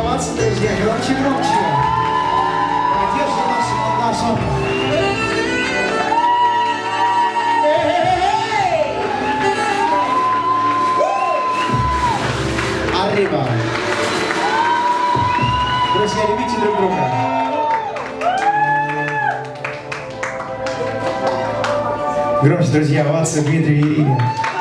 Ваши друзья, громче, громче. Поддержим нашу, нашу. Arriba. Друзья, любите друг друга. Громче, друзья, овации Дмитрию и Ирине.